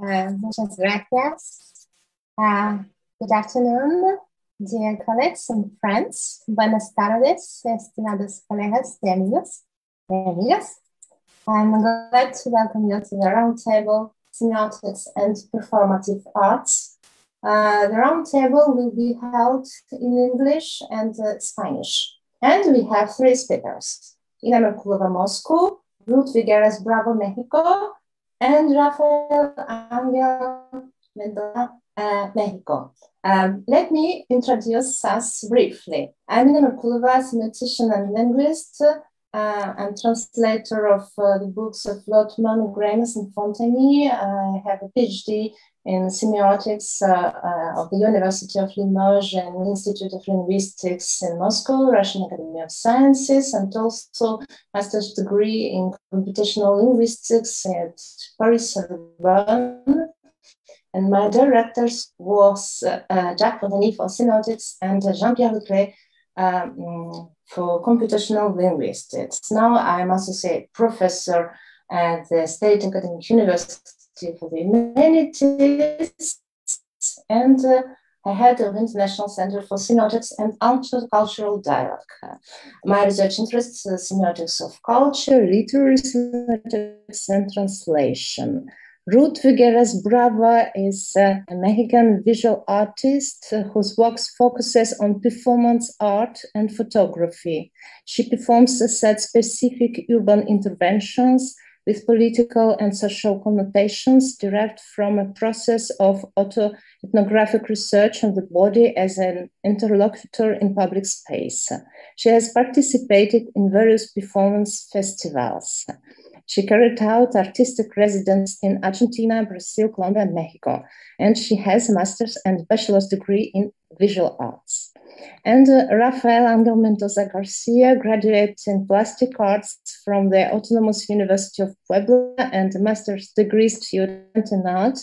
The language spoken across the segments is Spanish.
Uh, muchas gracias. Uh, good afternoon, dear colleagues and friends. Buenas tardes, estimados colegas y amigos amigas. I'm glad to welcome you to the roundtable Semiotics and Performative Arts. Uh, the roundtable will be held in English and uh, Spanish. And we have three speakers. Ina Merkulova, Moscow, Ruth Vigueras Bravo, Mexico, and Rafael Angel Mendoza, uh, Mexico. Um, let me introduce us briefly. I'm Ina Merkulova, semiotician and linguist. Uh, I'm translator of uh, the books of Lotman, Gramus, and Fontany. I have a PhD in semiotics uh, uh, of the University of Limoges and Institute of Linguistics in Moscow, Russian Academy of Sciences, and also master's degree in computational linguistics at Paris Sorbonne. And my directors was uh, Jacques Fontany for semiotics and Jean-Pierre Leclerc um, for computational linguistics. Now I'm associate professor at the State Academic University for the Humanities and uh, head of International Center for Semiotics and Intercultural Dialogue. Uh, my research interests are semiotics of culture, literary semiotics, and translation. Ruth Figueres Brava is uh, a Mexican visual artist uh, whose work focuses on performance art and photography. She performs set specific urban interventions with political and social connotations derived from a process of autoethnographic research on the body as an interlocutor in public space. She has participated in various performance festivals. She carried out artistic residence in Argentina, Brazil, Colombia, and Mexico, and she has a master's and bachelor's degree in visual arts. And uh, Rafael Angel Mendoza Garcia graduated in plastic arts from the Autonomous University of Puebla and a master's degree student in art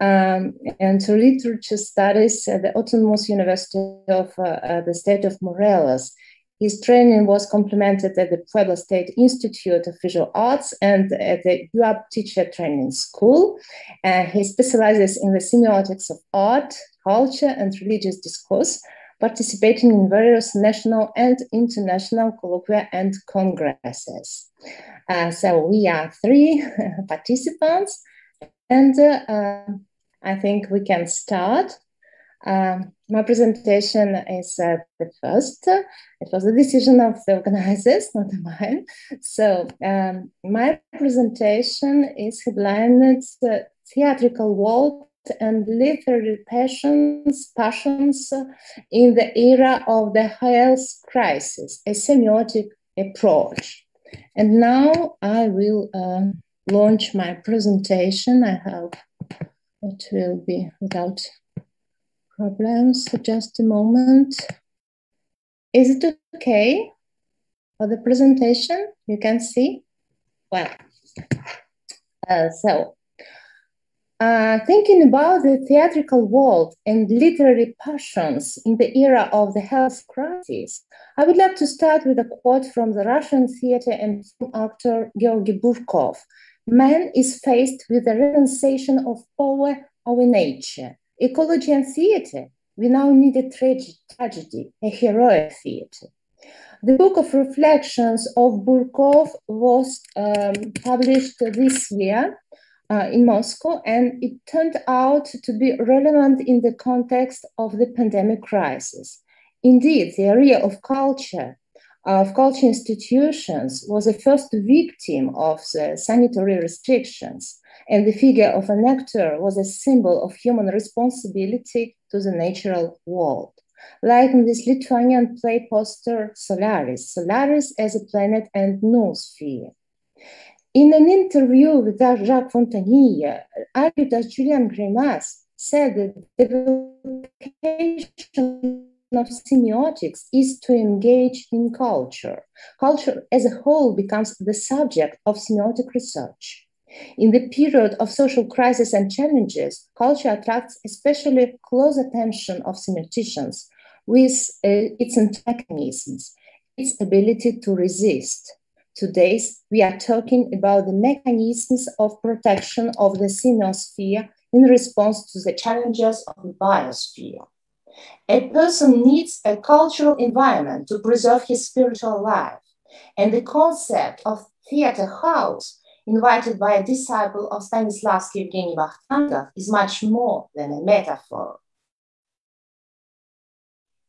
um, and literature studies at the Autonomous University of uh, uh, the state of Morelos. His training was complemented at the Puebla State Institute of Visual Arts and at the UAP Teacher Training School. Uh, he specializes in the semiotics of art, culture, and religious discourse, participating in various national and international colloquia and congresses. Uh, so we are three participants, and uh, I think we can start. Um, my presentation is uh, the first. It was a decision of the organizers, not mine. So um, my presentation is headlined uh, Theatrical World and literary passions, passions in the era of the health crisis, a semiotic approach. And now I will uh, launch my presentation. I hope it will be without problems. Just a moment. Is it okay for the presentation? You can see? Well, uh, so uh, thinking about the theatrical world and literary passions in the era of the health crisis, I would like to start with a quote from the Russian theater and film actor Georgy Burkov. Man is faced with the renunciation of power over nature. Ecology and theater, we now need a tra tragedy, a heroic theater. The book of reflections of Burkov was um, published this year uh, in Moscow, and it turned out to be relevant in the context of the pandemic crisis. Indeed, the area of culture, of culture institutions, was the first victim of the sanitary restrictions, and the figure of an actor was a symbol of human responsibility to the natural world. Like in this Lithuanian play poster Solaris, Solaris as a planet and noosphere. In an interview with Jacques Fontany, argued that Julian Greimas said that the vocation of semiotics is to engage in culture. Culture as a whole becomes the subject of semiotic research. In the period of social crisis and challenges, culture attracts especially close attention of semioticians with uh, its antagonisms, its ability to resist, Today, we are talking about the mechanisms of protection of the sinosphere in response to the challenges of the biosphere. A person needs a cultural environment to preserve his spiritual life, and the concept of theater house invited by a disciple of Stanislavski Evgeny Vakhtangov is much more than a metaphor.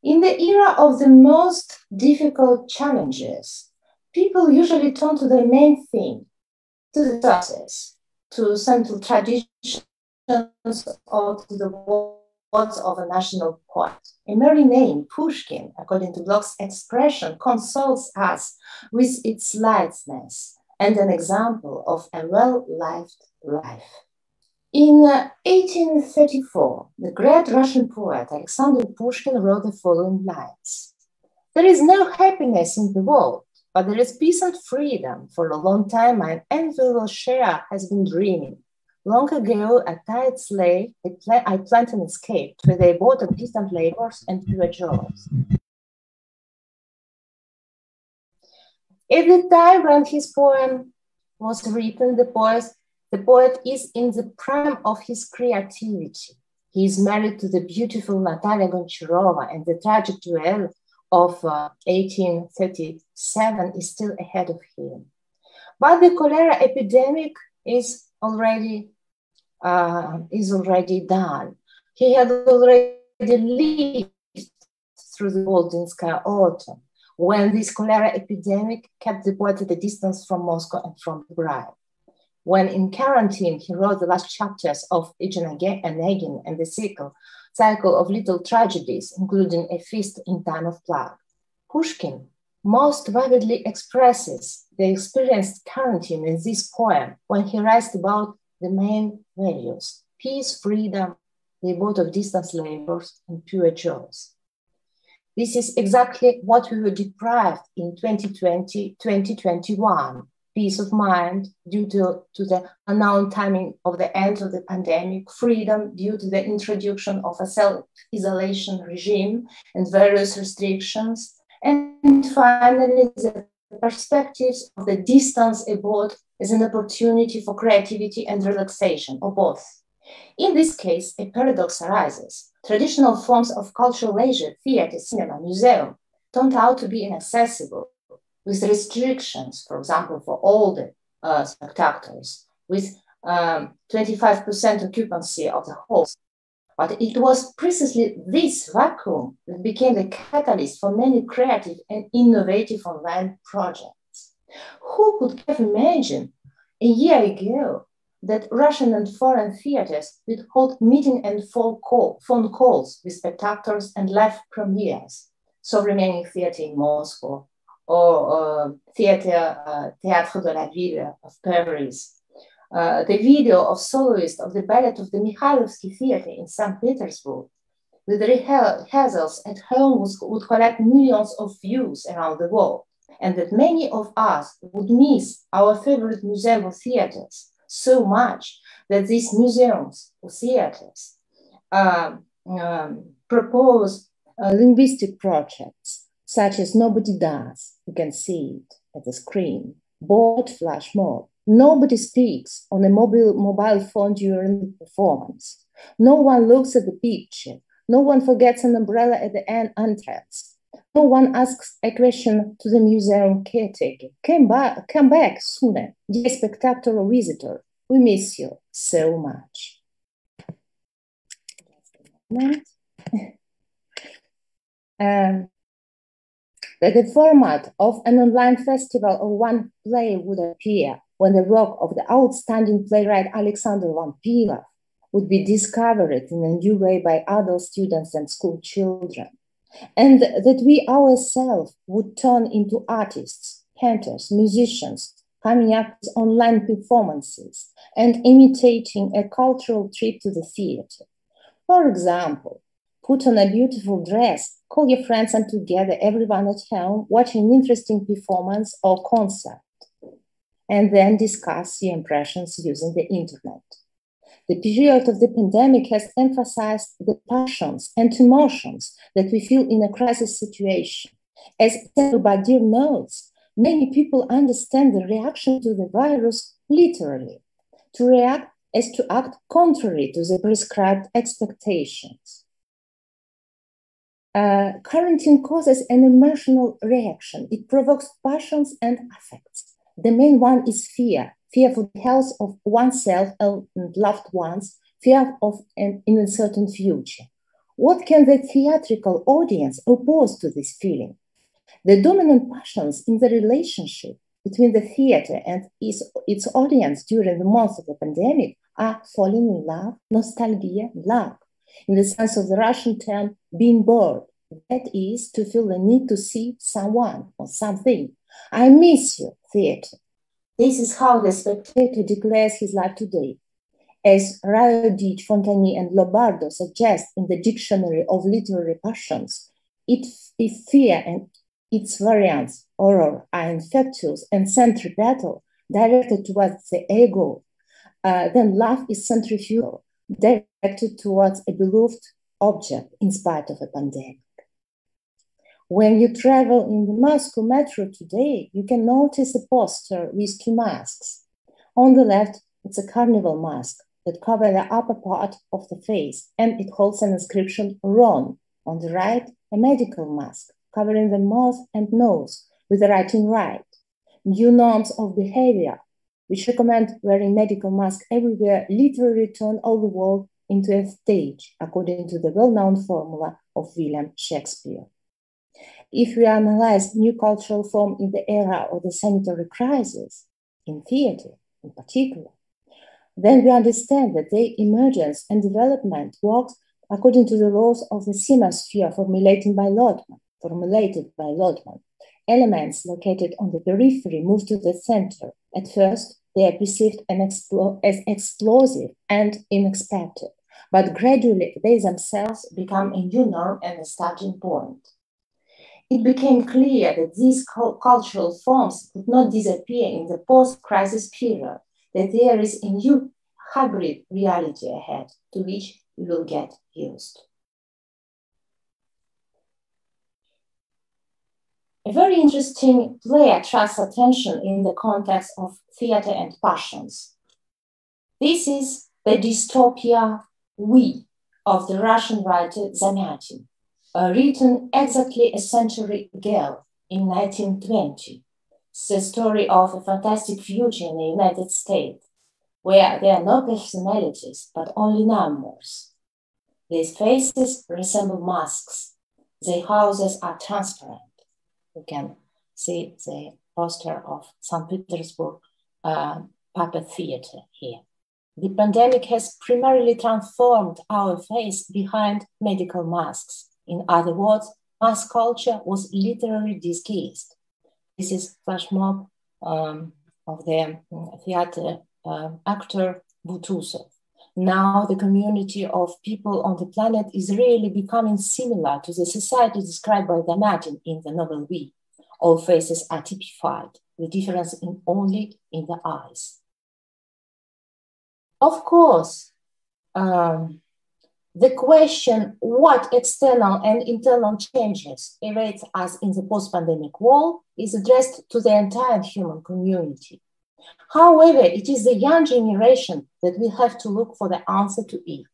In the era of the most difficult challenges, people usually turn to the main thing, to the sources, to central traditions or to the words of a national poet. A merry name, Pushkin, according to Bloch's expression, consoles us with its lightness and an example of a well-lived life. In 1834, uh, the great Russian poet Alexander Pushkin wrote the following lines. There is no happiness in the world, but there is peace and freedom. For a long time, my enviable share has been dreaming. Long ago, a tired slave, I, pl- I planned an escape to the abode of distant labors and pure joys. At the time when his poem was written, the poet, the poet is in the prime of his creativity. He is married to the beautiful Natalia Goncharova, and the tragic duel of uh, 1837 is still ahead of him. But the cholera epidemic is already uh, is already done. He had already lived through the golden sky autumn when this cholera epidemic kept the poet at a distance from Moscow and from the bride. When in quarantine, he wrote the last chapters of Ivan Onegin and the cycle, cycle of little tragedies, including A Feast in Time of Plague. Pushkin most vividly expresses the experienced quarantine in this poem when he writes about the main values peace, freedom, the abode of distance labors, and pure joys. This is exactly what we were deprived in 2020, 2021. Peace of mind due to, to the unknown timing of the end of the pandemic, freedom due to the introduction of a self isolation regime and various restrictions, and finally, the perspectives of the distance abroad as an opportunity for creativity and relaxation, or both. In this case, a paradox arises. Traditional forms of cultural leisure, theater, cinema, museum, turned out to be inaccessible with restrictions, for example, for older uh, spectators, with um, 25% occupancy of the halls. But it was precisely this vacuum that became the catalyst for many creative and innovative online projects. Who could have imagined a year ago that Russian and foreign theaters would hold meeting and phone, call, phone calls with spectators and live premieres. So remaining theater in Moscow or uh, theater, uh, Théâtre de la Ville of Paris. Uh, the video of soloist of the ballet of the Mikhailovsky Theater in St. Petersburg with rehearsals at home would collect millions of views around the world, and that many of us would miss our favorite museum of theaters so much that these museums or theaters um, um, propose uh, linguistic projects such as Nobody Does, you can see it at the screen, board flash mob. Nobody speaks on a mobile, mobile phone during the performance. No one looks at the picture. No one forgets an umbrella at the end entrance. No one asks a question to the museum caretaker. Come back, come back sooner, dear spectator or visitor. We miss you so much. um, that the format of an online festival or one play would appear when the work of the outstanding playwright Alexander Van Vampilov would be discovered in a new way by adult students and school children and that we ourselves would turn into artists, painters, musicians, coming up with online performances and imitating a cultural trip to the theater. For example, put on a beautiful dress, call your friends and together, everyone at home, watch an interesting performance or concert, and then discuss your impressions using the internet. The period of the pandemic has emphasized the passions and emotions that we feel in a crisis situation. As Badiou notes, many people understand the reaction to the virus literally, to react as to act contrary to the prescribed expectations. Uh, quarantine causes an emotional reaction. It provokes passions and affects. The main one is fear fear for the health of oneself and loved ones, fear of an uncertain future. What can the theatrical audience oppose to this feeling? The dominant passions in the relationship between the theater and its, its audience during the months of the pandemic are falling in love, nostalgia, love, in the sense of the Russian term being bored. That is to feel the need to see someone or something. I miss you, theater. This is how the spectator declares his life today. As Rayodich, Fontani, and Lombardo suggest in the Dictionary of Literary Passions, it, if fear and its variants, horror, are infectious and centripetal, directed towards the ego, uh, then love is centrifugal, directed towards a beloved object in spite of a pandemic. When you travel in the Moscow metro today, you can notice a poster with two masks. On the left, it's a carnival mask that covers the upper part of the face and it holds an inscription RON. On the right, a medical mask covering the mouth and nose with the writing right. New norms of behavior, which recommend wearing medical masks everywhere, literally turn all the world into a stage, according to the well-known formula of William Shakespeare. If we analyze new cultural form in the era of the sanitary crisis, in theater in particular, then we understand that their emergence and development works according to the laws of the semasphere formulated by Lotman formulated by Lotman. Elements located on the periphery move to the center. At first, they are perceived as explosive and unexpected, but gradually they themselves become a new norm and a starting point. It became clear that these cultural forms could not disappear in the post crisis period, that there is a new hybrid reality ahead to which we will get used. A very interesting play attracts attention in the context of theater and passions. This is the dystopia We of the Russian writer Zamyatin, uh, written exactly a century ago in 1920. It's the story of a fantastic future in the United States where there are no personalities but only numbers. These faces resemble masks. Their houses are transparent you can see the poster of St. Petersburg uh, Puppet Theater here. The pandemic has primarily transformed our face behind medical masks. In other words, mass culture was literally disguised. This is flash mob um, of the mm, theater uh, actor Butusov. Now the community of people on the planet is really becoming similar to the society described by Zamyatin in the novel We. All faces are typified, the difference in only in the eyes. Of course, um, the question what external and internal changes await us in the post-pandemic world is addressed to the entire human community. However, it is the young generation that we have to look for the answer to it.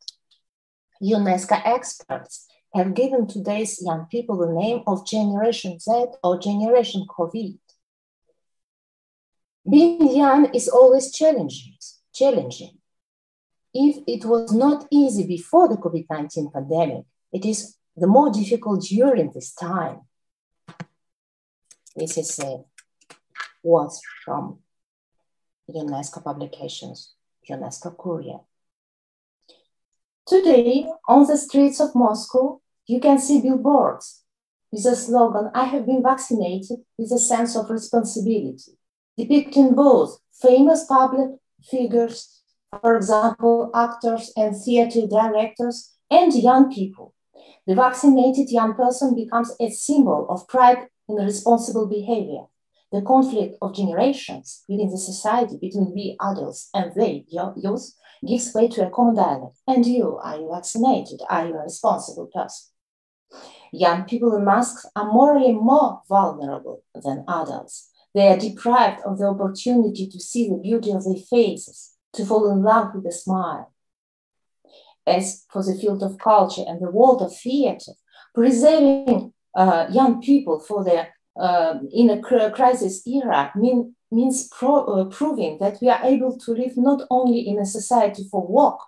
UNESCO experts have given today's young people the name of Generation Z or Generation COVID. Being young is always challenging. challenging. If it was not easy before the COVID 19 pandemic, it is the more difficult during this time. This is uh, a words from UNESCO publications, UNESCO Courier. Today, on the streets of Moscow, you can see billboards with the slogan, I have been vaccinated with a sense of responsibility, depicting both famous public figures, for example, actors and theater directors, and young people. The vaccinated young person becomes a symbol of pride and responsible behavior. The conflict of generations within the society between we adults and they, youth, gives way to a common dialogue. And you, are you vaccinated? Are you a responsible person? Young people in masks are morally more vulnerable than adults. They are deprived of the opportunity to see the beauty of their faces, to fall in love with a smile. As for the field of culture and the world of theater, preserving uh, young people for their uh, in a crisis era mean, means pro, uh, proving that we are able to live not only in a society for work,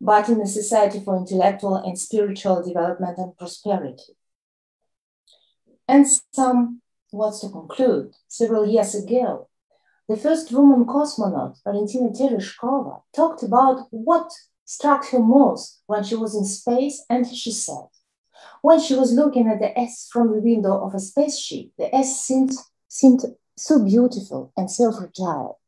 but in a society for intellectual and spiritual development and prosperity. And some words to conclude. Several years ago, the first woman cosmonaut, Valentina Tereshkova, talked about what struck her most when she was in space, and she said, when she was looking at the S from the window of a spaceship, the S seemed, seemed so beautiful and so fragile.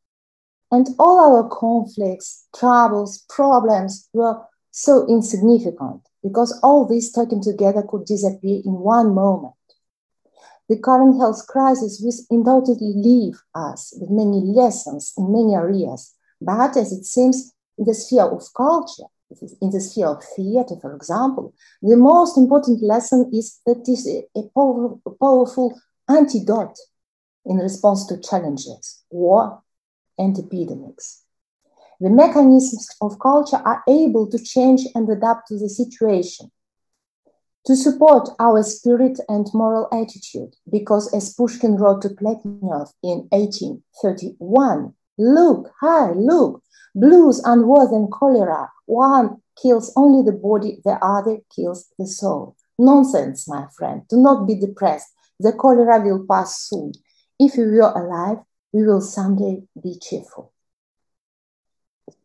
And all our conflicts, troubles, problems were so insignificant because all this taken together could disappear in one moment. The current health crisis will undoubtedly leave us with many lessons in many areas, but as it seems in the sphere of culture, in the sphere of theater, for example, the most important lesson is that it is a powerful antidote in response to challenges, war, and epidemics. The mechanisms of culture are able to change and adapt to the situation, to support our spirit and moral attitude, because as Pushkin wrote to Pletnyov in 1831, look, hi, look, blues and worse than cholera. One kills only the body, the other kills the soul. Nonsense, my friend. Do not be depressed. The cholera will pass soon. If we are alive, we will someday be cheerful.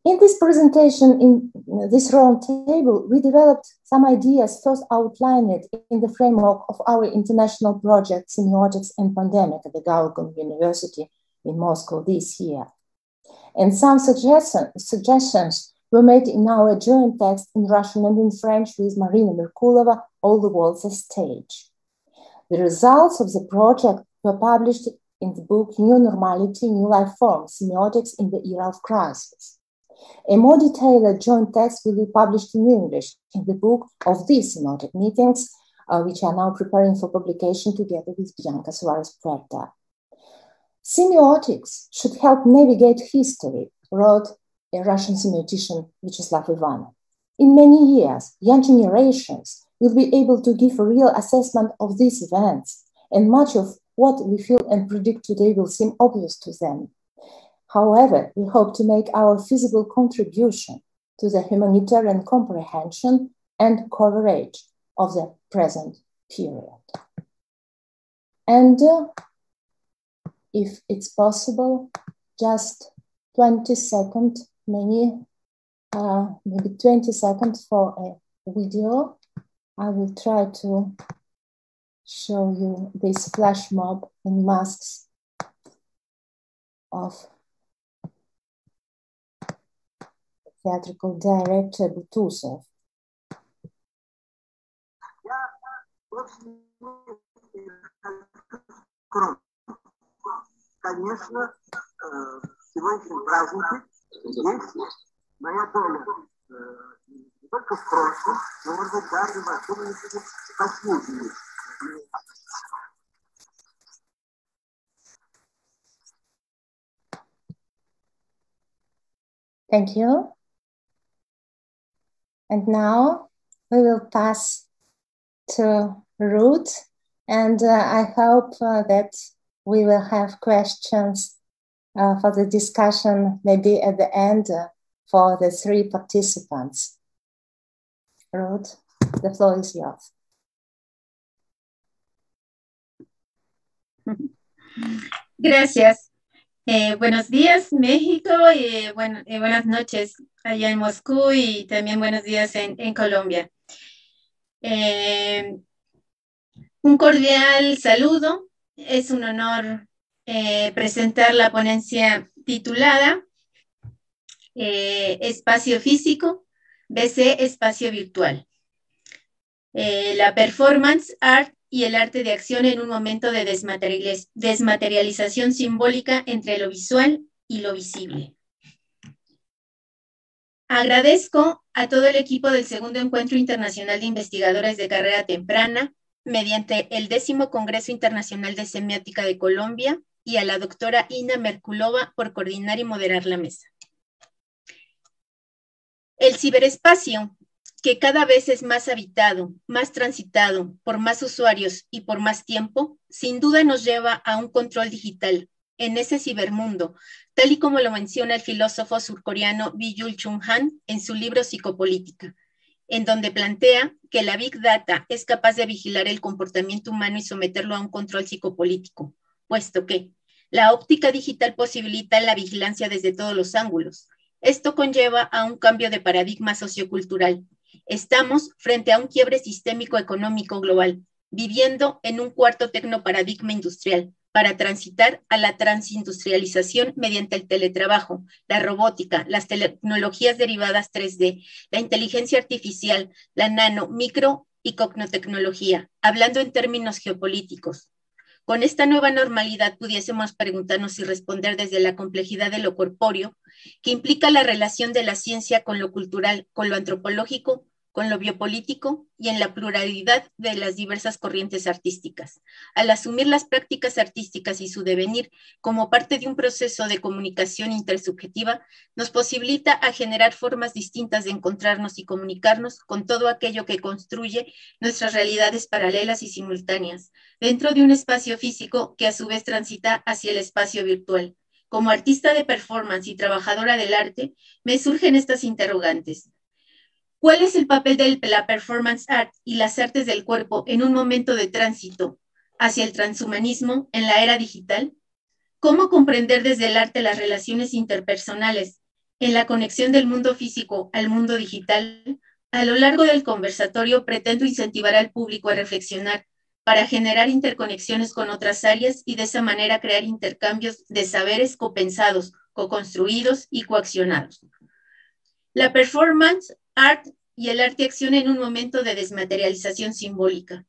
In this presentation, in this round table, we developed some ideas first outlined in the framework of our international project, Semiotics and Pandemic at the Galgon University in Moscow this year. And some suggestion, suggestions were made in our joint text in Russian and in French with Marina Merkulova, All the World's a Stage. The results of the project were published in the book New Normality, New Life Forms, Semiotics in the Era of Crisis. A more detailed joint text will be published in English in the book of these semiotic meetings, uh, which are now preparing for publication together with Bianca Suarez Puerta. Semiotics should help navigate history, wrote a Russian semiotician Vyacheslav Ivanov. In many years, young generations will be able to give a real assessment of these events, and much of what we feel and predict today will seem obvious to them. However, we hope to make our feasible contribution to the humanitarian comprehension and coverage of the present period. And uh, if it's possible, just 20 seconds, maybe, uh, maybe 20 seconds for a video. I will try to show you this flash mob in masks of theatrical director Butusov. Yeah Конечно, сегодняшнем празднике есть моя доля не только в прошлом, но, может быть, даже, возможно, в последние Thank you. And now we will pass to Ruth, and uh, I hope uh, that we will have questions uh, for the discussion maybe at the end uh, for the three participants. Ruth, the floor is yours. Gracias. Eh, buenos días, México, eh, bueno, eh, buenas noches allá en Moscú y también buenos días en, en Colombia. Eh, un cordial saludo. Es un honor presentar la ponencia titulada Espacio Físico, BC Espacio Virtual. la performance art y el arte de acción en un momento de desmaterialización simbólica entre lo visual y lo visible. Agradezco a todo el equipo del segundo Encuentro Internacional de Investigadores de Carrera Temprana, mediante el décimo Congreso Internacional de Semiótica de Colombia, y a la doctora Ina Merkulova por coordinar y moderar la mesa. El ciberespacio, que cada vez es más habitado, más transitado por más usuarios y por más tiempo, sin duda nos lleva a un control digital en ese cibermundo, tal y como lo menciona el filósofo surcoreano Byul Chung Han en su libro Psicopolítica, en donde plantea que la Big Data es capaz de vigilar el comportamiento humano y someterlo a un control psicopolítico, puesto que la óptica digital posibilita la vigilancia desde todos los ángulos, esto conlleva a un cambio de paradigma sociocultural. Estamos frente a un quiebre sistémico económico global, viviendo en un cuarto tecnoparadigma industrial para transitar a la transindustrialización mediante el teletrabajo, la robótica, las tecnologías derivadas 3D, la inteligencia artificial, la nano, micro y cocnotecnología, hablando en términos geopolíticos. Con esta nueva normalidad pudiésemos preguntarnos y responder desde la complejidad de lo corpóreo, que implica la relación de la ciencia con lo cultural, con lo antropológico, con lo biopolítico y en la pluralidad de las diversas corrientes artísticas. Al asumir las prácticas artísticas y su devenir como parte de un proceso de comunicación intersubjetiva, nos posibilita a generar formas distintas de encontrarnos y comunicarnos con todo aquello que construye nuestras realidades paralelas y simultáneas, dentro de un espacio físico que a su vez transita hacia el espacio virtual. Como artista de performance y trabajadora del arte, me surgen estas interrogantes. ¿Cuál es el papel de la performance art y las artes del cuerpo en un momento de tránsito hacia el transhumanismo en la era digital? ¿Cómo comprender desde el arte las relaciones interpersonales en la conexión del mundo físico al mundo digital? A lo largo del conversatorio pretendo incentivar al público a reflexionar para generar interconexiones con otras áreas y de esa manera crear intercambios de saberes copensados, co-construidos y coaccionados. La performance art y el arte acción en un momento de desmaterialización simbólica.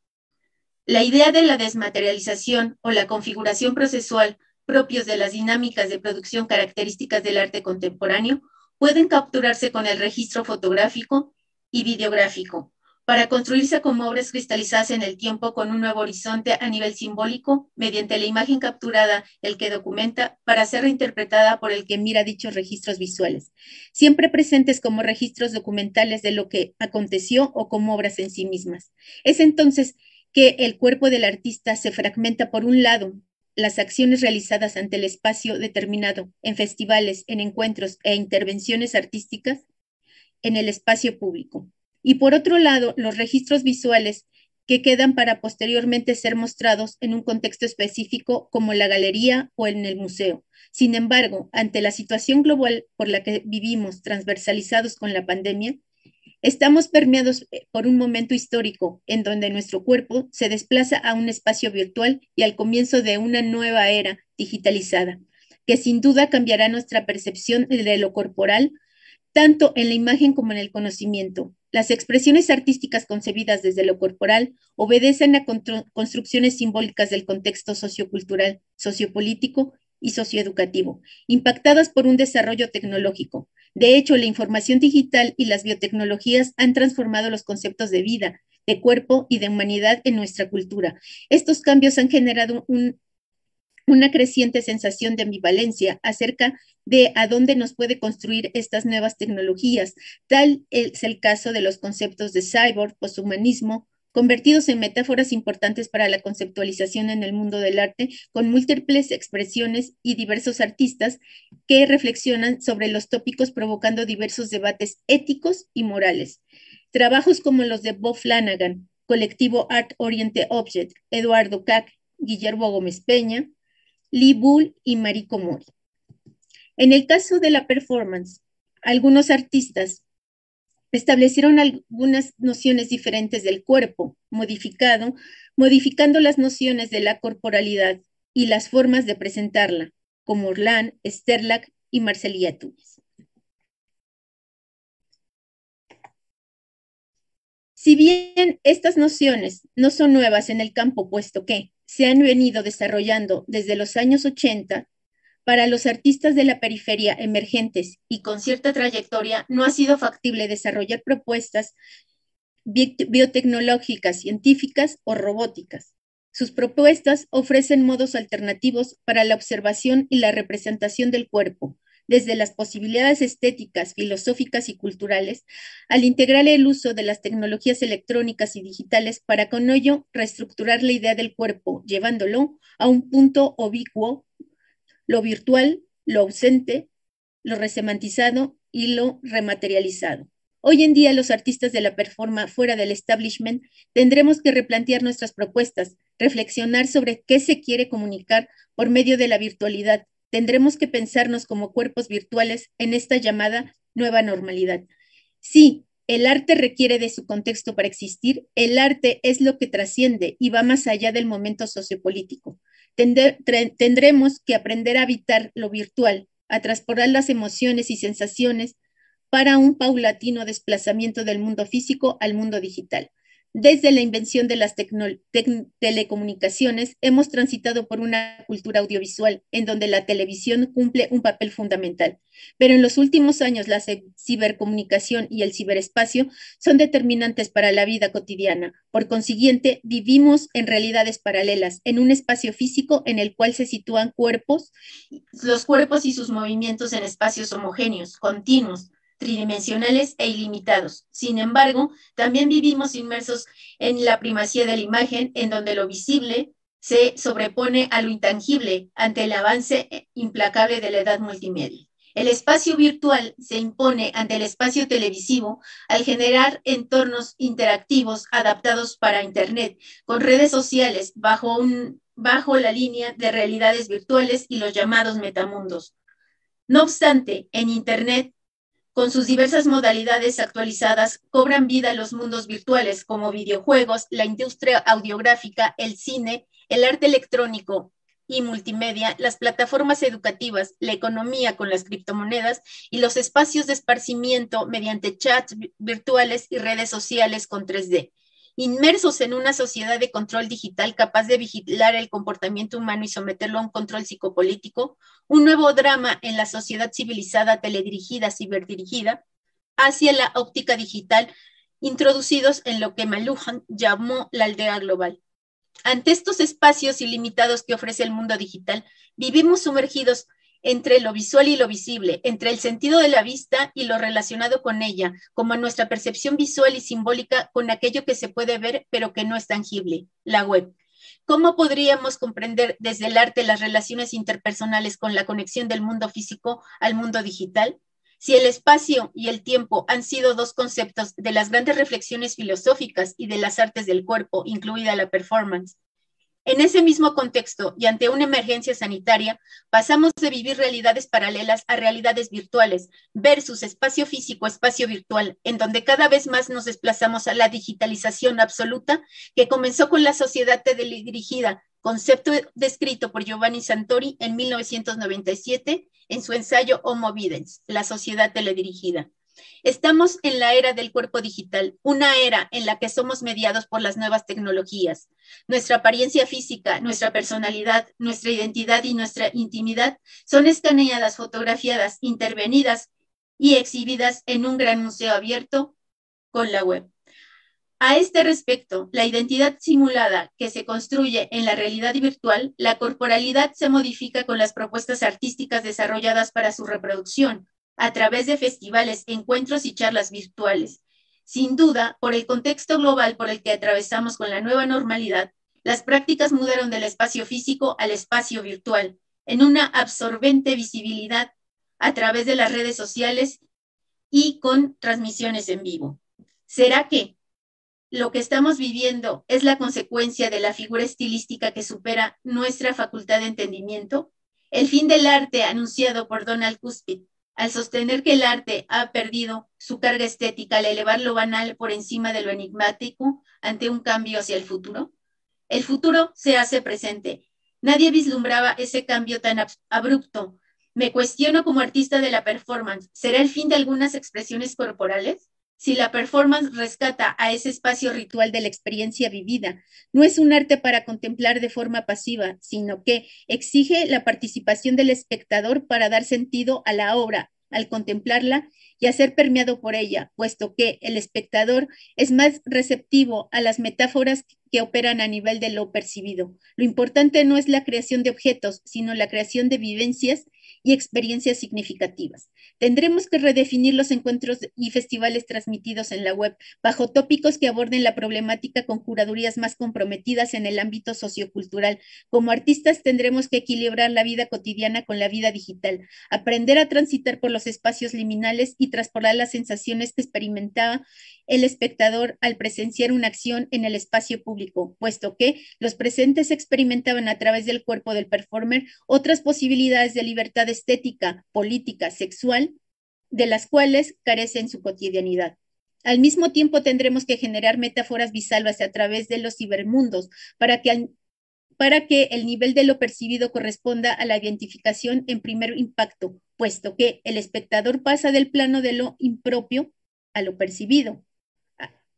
La idea de la desmaterialización o la configuración procesual propios de las dinámicas de producción características del arte contemporáneo pueden capturarse con el registro fotográfico y videográfico, para construirse como obras cristalizadas en el tiempo con un nuevo horizonte a nivel simbólico mediante la imagen capturada, el que documenta, para ser reinterpretada por el que mira dichos registros visuales, siempre presentes como registros documentales de lo que aconteció o como obras en sí mismas. Es entonces que el cuerpo del artista se fragmenta por un lado las acciones realizadas ante el espacio determinado en festivales, en encuentros e intervenciones artísticas en el espacio público y por otro lado, los registros visuales que quedan para posteriormente ser mostrados en un contexto específico como la galería o en el museo. Sin embargo, ante la situación global por la que vivimos transversalizados con la pandemia, estamos permeados eh, por un momento histórico en donde nuestro cuerpo se desplaza a un espacio virtual y al comienzo de una nueva era digitalizada, que sin duda cambiará nuestra percepción de lo corporal, tanto en la imagen como en el conocimiento, las expresiones artísticas concebidas desde lo corporal obedecen a construcciones simbólicas del contexto sociocultural, sociopolítico y socioeducativo, impactadas por un desarrollo tecnológico. De hecho, la información digital y las biotecnologías han transformado los conceptos de vida, de cuerpo y de humanidad en nuestra cultura. Estos cambios han generado un una creciente sensación de ambivalencia acerca de a dónde nos puede construir estas nuevas tecnologías. Tal es el caso de los conceptos de cyborg, posthumanismo, convertidos en metáforas importantes para la conceptualización en el mundo del arte, con múltiples expresiones y diversos artistas que reflexionan sobre los tópicos provocando diversos debates éticos y morales. Trabajos como los de Bob Flanagan, colectivo Art Oriente Object, Eduardo Cac, Guillermo Gómez Peña, Lee Bull y Mariko Mori. En el caso de la performance, algunos artistas establecieron algunas nociones diferentes del cuerpo, modificado, modificando las nociones de la corporalidad y las formas de presentarla, como Orlán, Sterlac y Marcelia Túñez. Si bien estas nociones no son nuevas en el campo, puesto que se han venido desarrollando desde los años 80, para los artistas de la periferia emergentes y con cierta trayectoria no ha sido factible desarrollar propuestas biotecnológicas, científicas o robóticas. Sus propuestas ofrecen modos alternativos para la observación y la representación del cuerpo, desde las posibilidades estéticas, filosóficas y culturales, al integrar el uso de las tecnologías electrónicas y digitales para con ello reestructurar la idea del cuerpo, llevándolo a un punto ubicuo, lo virtual, lo ausente, lo resemantizado y lo rematerializado. Hoy en día los artistas de la performance fuera del establishment tendremos que replantear nuestras propuestas, reflexionar sobre qué se quiere comunicar por medio de la virtualidad tendremos que pensarnos como cuerpos virtuales en esta llamada nueva normalidad. Sí, el arte requiere de su contexto para existir, el arte es lo que trasciende y va más allá del momento sociopolítico. tendremos que aprender a habitar lo virtual, a transportar las emociones y sensaciones para un paulatino desplazamiento del mundo físico al mundo digital. Desde la invención de las telecomunicaciones, hemos transitado por una cultura audiovisual en donde la televisión cumple un papel fundamental. Pero en los últimos años, la cibercomunicación y el ciberespacio son determinantes para la vida cotidiana. Por consiguiente, vivimos en realidades paralelas, en un espacio físico en el cual se sitúan cuerpos, los cuerpos y sus movimientos en espacios homogéneos, continuos, tridimensionales e ilimitados. Sin embargo, también vivimos inmersos en la primacía de la imagen, en donde lo visible se sobrepone a lo intangible ante el avance implacable de la edad multimedia. El espacio virtual se impone ante el espacio televisivo al generar entornos interactivos adaptados para Internet, con redes sociales bajo, un, bajo la línea de realidades virtuales y los llamados metamundos. No obstante, en Internet con sus diversas modalidades actualizadas, cobran vida los mundos virtuales como videojuegos, la industria audiográfica, el cine, el arte electrónico y multimedia, las plataformas educativas, la economía con las criptomonedas y los espacios de esparcimiento mediante chats virtuales y redes sociales con 3D inmersos en una sociedad de control digital capaz de vigilar el comportamiento humano y someterlo a un control psicopolítico, un nuevo drama en la sociedad civilizada teledirigida, ciberdirigida, hacia la óptica digital, introducidos en lo que Maluhan llamó la aldea global. Ante estos espacios ilimitados que ofrece el mundo digital, vivimos sumergidos entre lo visual y lo visible, entre el sentido de la vista y lo relacionado con ella, como nuestra percepción visual y simbólica con aquello que se puede ver pero que no es tangible, la web. ¿Cómo podríamos comprender desde el arte las relaciones interpersonales con la conexión del mundo físico al mundo digital? Si el espacio y el tiempo han sido dos conceptos de las grandes reflexiones filosóficas y de las artes del cuerpo, incluida la performance, en ese mismo contexto y ante una emergencia sanitaria, pasamos de vivir realidades paralelas a realidades virtuales versus espacio físico, espacio virtual, en donde cada vez más nos desplazamos a la digitalización absoluta que comenzó con la sociedad teledirigida, concepto descrito por Giovanni Santori en 1997 en su ensayo Homo Videns, la sociedad teledirigida. Estamos en la era del cuerpo digital, una era en la que somos mediados por las nuevas tecnologías. Nuestra apariencia física, nuestra personalidad, nuestra identidad y nuestra intimidad son escaneadas, fotografiadas, intervenidas y exhibidas en un gran museo abierto con la web. A este respecto, la identidad simulada que se construye en la realidad virtual, la corporalidad se modifica con las propuestas artísticas desarrolladas para su reproducción, a través de festivales, encuentros y charlas virtuales. Sin duda, por el contexto global por el que atravesamos con la nueva normalidad, las prácticas mudaron del espacio físico al espacio virtual, en una absorbente visibilidad a través de las redes sociales y con transmisiones en vivo. ¿Será que lo que estamos viviendo es la consecuencia de la figura estilística que supera nuestra facultad de entendimiento? El fin del arte anunciado por Donald Cuspid al sostener que el arte ha perdido su carga estética al elevar lo banal por encima de lo enigmático ante un cambio hacia el futuro? El futuro se hace presente. Nadie vislumbraba ese cambio tan abrupto. Me cuestiono como artista de la performance, ¿será el fin de algunas expresiones corporales? Si la performance rescata a ese espacio ritual de la experiencia vivida, no es un arte para contemplar de forma pasiva, sino que exige la participación del espectador para dar sentido a la obra, al contemplarla y a ser permeado por ella, puesto que el espectador es más receptivo a las metáforas que operan a nivel de lo percibido. Lo importante no es la creación de objetos, sino la creación de vivencias y experiencias significativas. Tendremos que redefinir los encuentros y festivales transmitidos en la web bajo tópicos que aborden la problemática con curadurías más comprometidas en el ámbito sociocultural. Como artistas tendremos que equilibrar la vida cotidiana con la vida digital, aprender a transitar por los espacios liminales y transportar las sensaciones que experimentaba el espectador al presenciar una acción en el espacio público, puesto que los presentes experimentaban a través del cuerpo del performer otras posibilidades de libertad estética, política, sexual, de las cuales carece en su cotidianidad. Al mismo tiempo tendremos que generar metáforas bisalvas a través de los cibermundos para que, para que el nivel de lo percibido corresponda a la identificación en primer impacto, puesto que el espectador pasa del plano de lo impropio a lo percibido,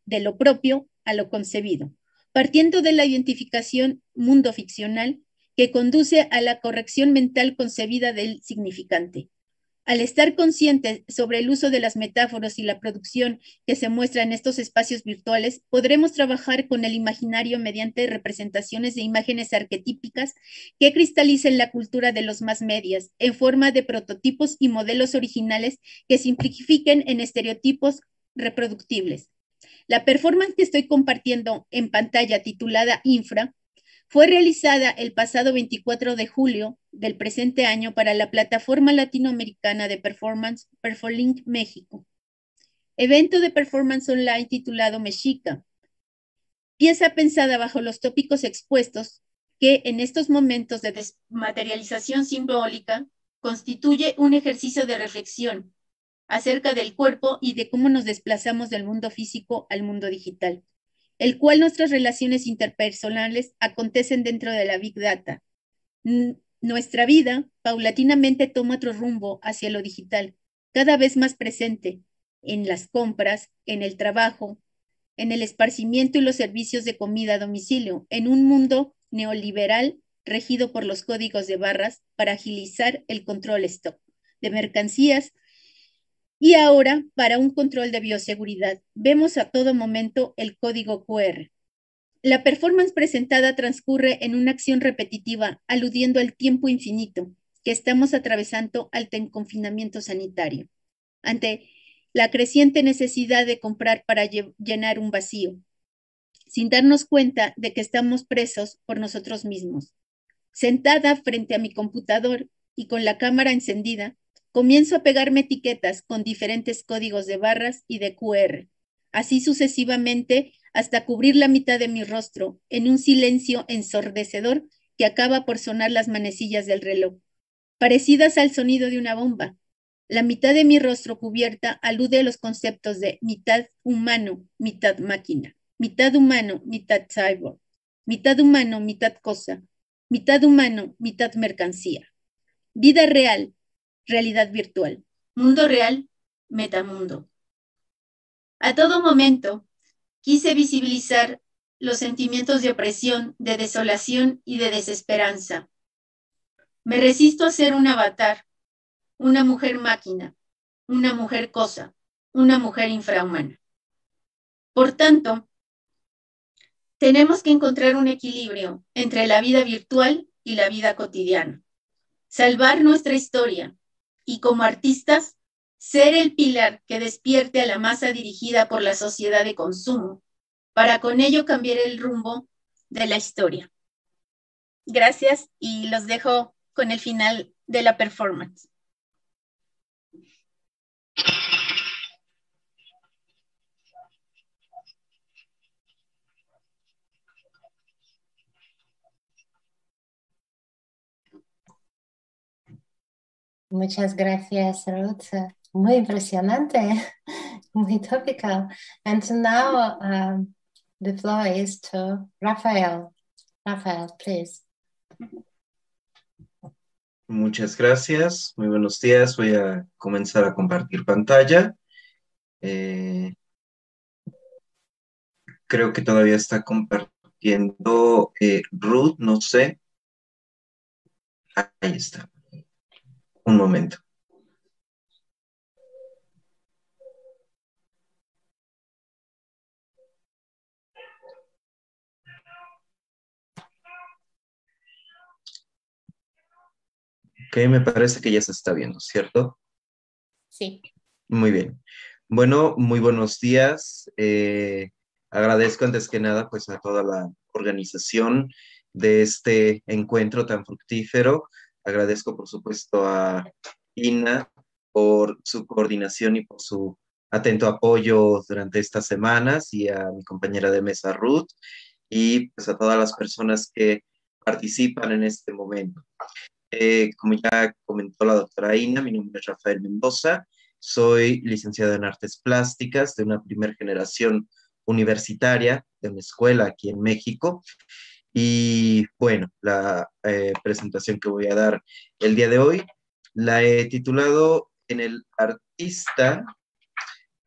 de lo propio a lo concebido, partiendo de la identificación mundo ficcional que conduce a la corrección mental concebida del significante. Al estar conscientes sobre el uso de las metáforas y la producción que se muestra en estos espacios virtuales, podremos trabajar con el imaginario mediante representaciones de imágenes arquetípicas que cristalicen la cultura de los más medias en forma de prototipos y modelos originales que simplifiquen en estereotipos reproductibles. La performance que estoy compartiendo en pantalla titulada Infra fue realizada el pasado 24 de julio del presente año para la plataforma latinoamericana de performance Perfolink México. Evento de performance online titulado Mexica. Pieza pensada bajo los tópicos expuestos que en estos momentos de desmaterialización simbólica constituye un ejercicio de reflexión acerca del cuerpo y de cómo nos desplazamos del mundo físico al mundo digital el cual nuestras relaciones interpersonales acontecen dentro de la Big Data. nuestra vida paulatinamente toma otro rumbo hacia lo digital, cada vez más presente en las compras, en el trabajo, en el esparcimiento y los servicios de comida a domicilio, en un mundo neoliberal regido por los códigos de barras para agilizar el control stock de mercancías y ahora, para un control de bioseguridad, vemos a todo momento el código QR. La performance presentada transcurre en una acción repetitiva, aludiendo al tiempo infinito que estamos atravesando al confinamiento sanitario, ante la creciente necesidad de comprar para llenar un vacío, sin darnos cuenta de que estamos presos por nosotros mismos. Sentada frente a mi computador y con la cámara encendida, Comienzo a pegarme etiquetas con diferentes códigos de barras y de QR, así sucesivamente hasta cubrir la mitad de mi rostro en un silencio ensordecedor que acaba por sonar las manecillas del reloj, parecidas al sonido de una bomba. La mitad de mi rostro cubierta alude a los conceptos de mitad humano, mitad máquina, mitad humano, mitad cyborg, mitad humano, mitad cosa, mitad humano, mitad mercancía. Vida real, realidad virtual. Mundo real, metamundo. A todo momento, quise visibilizar los sentimientos de opresión, de desolación y de desesperanza. Me resisto a ser un avatar, una mujer máquina, una mujer cosa, una mujer infrahumana. Por tanto, tenemos que encontrar un equilibrio entre la vida virtual y la vida cotidiana. Salvar nuestra historia, y como artistas, ser el pilar que despierte a la masa dirigida por la sociedad de consumo, para con ello cambiar el rumbo de la historia. Gracias y los dejo con el final de la performance. Muchas gracias, Ruth. Muy impresionante, muy topical. And now um, the floor is to Rafael. Rafael, please. Muchas gracias. Muy buenos días. Voy a comenzar a compartir pantalla. Eh, creo que todavía está compartiendo eh, Ruth, no sé. Ahí está un momento. Ok, me parece que ya se está viendo, ¿cierto? Sí. Muy bien. Bueno, muy buenos días. Eh, agradezco antes que nada pues a toda la organización de este encuentro tan fructífero. Agradezco por supuesto a Ina por su coordinación y por su atento apoyo durante estas semanas y a mi compañera de mesa Ruth y pues a todas las personas que participan en este momento. Eh, como ya comentó la doctora Ina, mi nombre es Rafael Mendoza, soy licenciado en artes plásticas de una primera generación universitaria de una escuela aquí en México. Y bueno, la eh, presentación que voy a dar el día de hoy la he titulado en el artista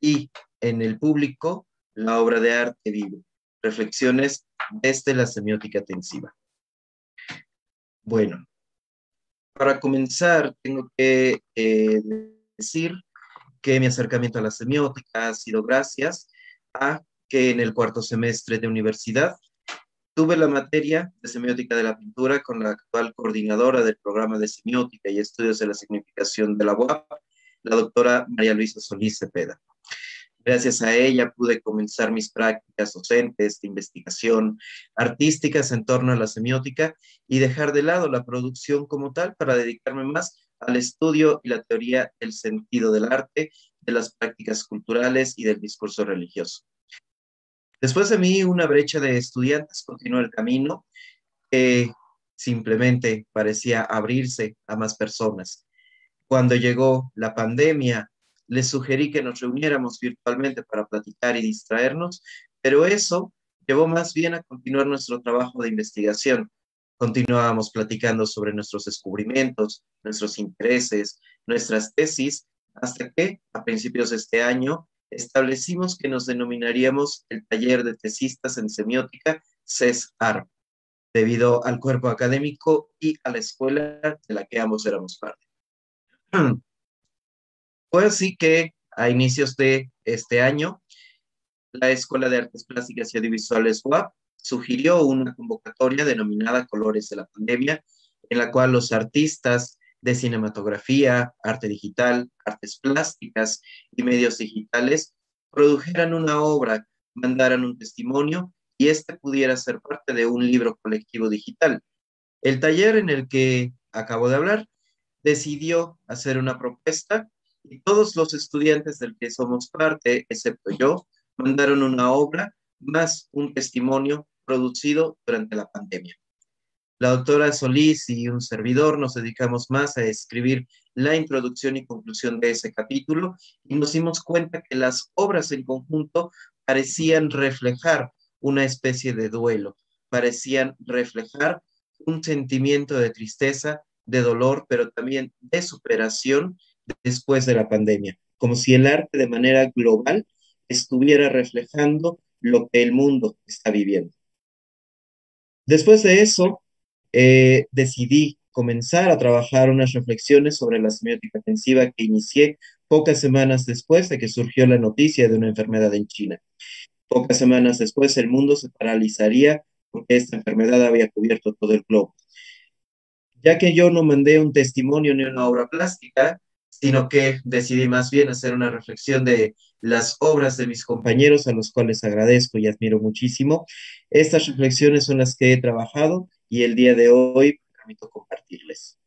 y en el público la obra de arte vivo, reflexiones desde la semiótica tensiva. Bueno, para comenzar, tengo que eh, decir que mi acercamiento a la semiótica ha sido gracias a que en el cuarto semestre de universidad tuve la materia de semiótica de la pintura con la actual coordinadora del programa de semiótica y estudios de la significación de la UAP, la doctora María Luisa Solís Cepeda. Gracias a ella pude comenzar mis prácticas docentes de investigación artísticas en torno a la semiótica y dejar de lado la producción como tal para dedicarme más al estudio y la teoría del sentido del arte, de las prácticas culturales y del discurso religioso. Después de mí, una brecha de estudiantes continuó el camino que simplemente parecía abrirse a más personas. Cuando llegó la pandemia, les sugerí que nos reuniéramos virtualmente para platicar y distraernos, pero eso llevó más bien a continuar nuestro trabajo de investigación. Continuábamos platicando sobre nuestros descubrimientos, nuestros intereses, nuestras tesis, hasta que, a principios de este año, establecimos que nos denominaríamos el taller de tesistas en semiótica CESAR, debido al cuerpo académico y a la escuela de la que ambos éramos parte. Fue así que a inicios de este año, la Escuela de Artes Plásticas y Audiovisuales UAP sugirió una convocatoria denominada Colores de la Pandemia, en la cual los artistas de cinematografía, arte digital, artes plásticas y medios digitales produjeran una obra, mandaran un testimonio y este pudiera ser parte de un libro colectivo digital. El taller en el que acabo de hablar decidió hacer una propuesta y todos los estudiantes del que somos parte, excepto yo, mandaron una obra más un testimonio producido durante la pandemia. La doctora Solís y un servidor nos dedicamos más a escribir la introducción y conclusión de ese capítulo y nos dimos cuenta que las obras en conjunto parecían reflejar una especie de duelo, parecían reflejar un sentimiento de tristeza, de dolor, pero también de superación después de la pandemia, como si el arte de manera global estuviera reflejando lo que el mundo está viviendo. Después de eso, eh, decidí comenzar a trabajar unas reflexiones sobre la semiótica ofensiva que inicié pocas semanas después de que surgió la noticia de una enfermedad en China. Pocas semanas después el mundo se paralizaría porque esta enfermedad había cubierto todo el globo. Ya que yo no mandé un testimonio ni una obra plástica, sino que decidí más bien hacer una reflexión de las obras de mis compañeros, a los cuales agradezco y admiro muchísimo. Estas reflexiones son las que he trabajado y el día de hoy permito compartirles.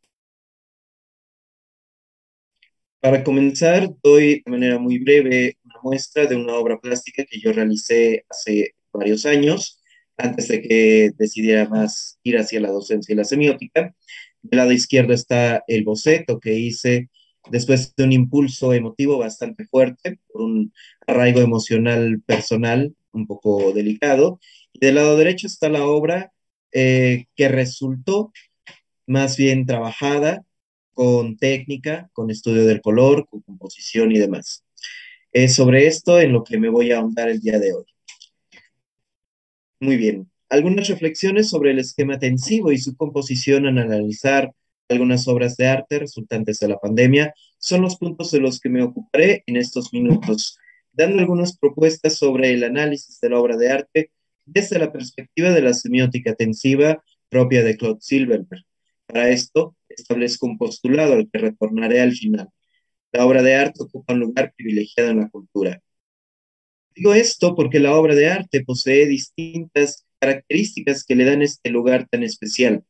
Para comenzar, doy de manera muy breve una muestra de una obra plástica que yo realicé hace varios años, antes de que decidiera más ir hacia la docencia y la semiótica. Del lado izquierdo está el boceto que hice después de un impulso emotivo bastante fuerte, por un arraigo emocional personal un poco delicado. Y del lado derecho está la obra eh, que resultó más bien trabajada con técnica, con estudio del color, con composición y demás. Es sobre esto en lo que me voy a ahondar el día de hoy. Muy bien. Algunas reflexiones sobre el esquema tensivo y su composición al analizar algunas obras de arte resultantes de la pandemia son los puntos de los que me ocuparé en estos minutos, dando algunas propuestas sobre el análisis de la obra de arte desde la perspectiva de la semiótica tensiva propia de Claude Silverberg. Para esto, establezco un postulado al que retornaré al final. La obra de arte ocupa un lugar privilegiado en la cultura. Digo esto porque la obra de arte posee distintas características que le dan este lugar tan especial.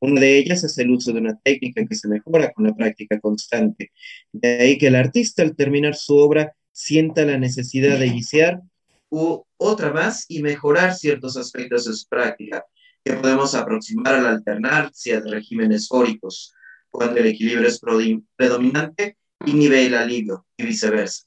Una de ellas es el uso de una técnica que se mejora con la práctica constante. De ahí que el artista al terminar su obra sienta la necesidad de iniciar u otra más y mejorar ciertos aspectos de su práctica, que podemos aproximar a la alternancia de regímenes fóricos, cuando el equilibrio es predominante, inhibe el alivio y viceversa.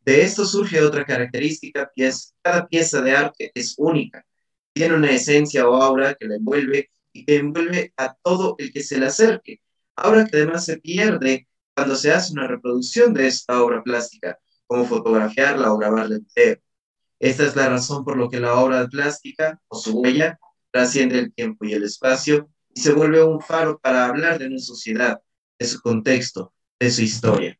De esto surge otra característica, que es cada pieza de arte es única, tiene una esencia o aura que la envuelve y que envuelve a todo el que se le acerque, aura que además se pierde cuando se hace una reproducción de esta obra plástica, como fotografiarla o grabarla entero. Esta es la razón por la que la obra plástica o su huella trasciende el tiempo y el espacio y se vuelve un faro para hablar de una sociedad, de su contexto, de su historia.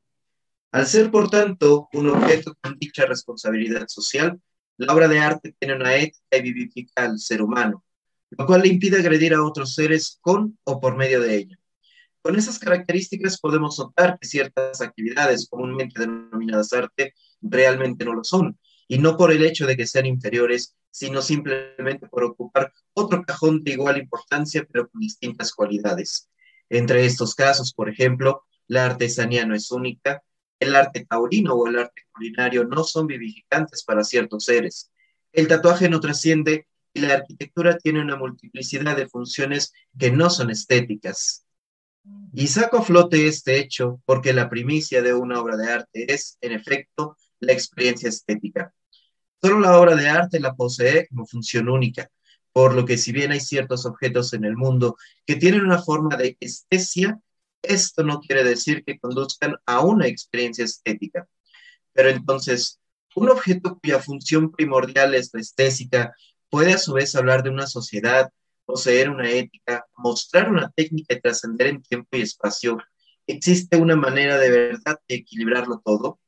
Al ser, por tanto, un objeto con dicha responsabilidad social, la obra de arte tiene una ética y vivifica al ser humano, lo cual le impide agredir a otros seres con o por medio de ella. Con esas características podemos notar que ciertas actividades comúnmente denominadas arte realmente no lo son, y no por el hecho de que sean inferiores, sino simplemente por ocupar otro cajón de igual importancia, pero con distintas cualidades. Entre estos casos, por ejemplo, la artesanía no es única, el arte taurino o el arte culinario no son vivificantes para ciertos seres. El tatuaje no trasciende y la arquitectura tiene una multiplicidad de funciones que no son estéticas. Y saco a flote este hecho porque la primicia de una obra de arte es, en efecto, la experiencia estética. Solo la obra de arte la posee como función única, por lo que si bien hay ciertos objetos en el mundo que tienen una forma de estesia, esto no quiere decir que conduzcan a una experiencia estética. Pero entonces, un objeto cuya función primordial es la estética puede a su vez hablar de una sociedad, poseer una ética, mostrar una técnica y trascender en tiempo y espacio. ¿Existe una manera de verdad de equilibrarlo todo?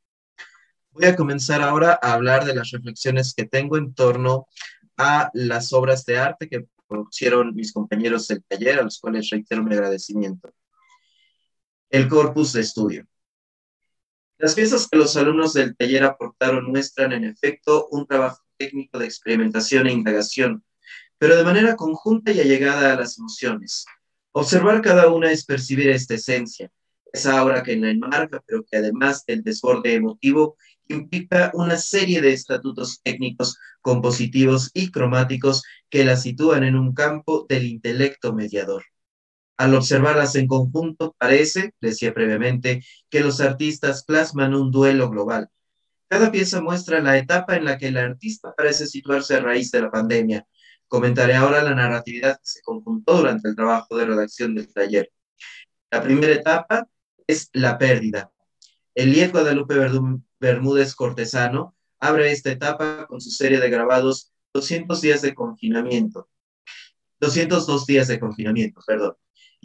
Voy a comenzar ahora a hablar de las reflexiones que tengo en torno a las obras de arte que propusieron mis compañeros del taller, a los cuales reitero mi agradecimiento. El corpus de estudio. Las piezas que los alumnos del taller aportaron muestran, en efecto, un trabajo técnico de experimentación e indagación, pero de manera conjunta y allegada a las emociones. Observar cada una es percibir esta esencia, esa obra que la enmarca, pero que además del desborde emotivo implica una serie de estatutos técnicos, compositivos y cromáticos que la sitúan en un campo del intelecto mediador. Al observarlas en conjunto, parece, decía previamente, que los artistas plasman un duelo global. Cada pieza muestra la etapa en la que el artista parece situarse a raíz de la pandemia. Comentaré ahora la narratividad que se conjuntó durante el trabajo de redacción del taller. La primera etapa es la pérdida. Eliet Guadalupe Bermúdez Cortesano abre esta etapa con su serie de grabados 200 días de confinamiento. 202 días de confinamiento, perdón.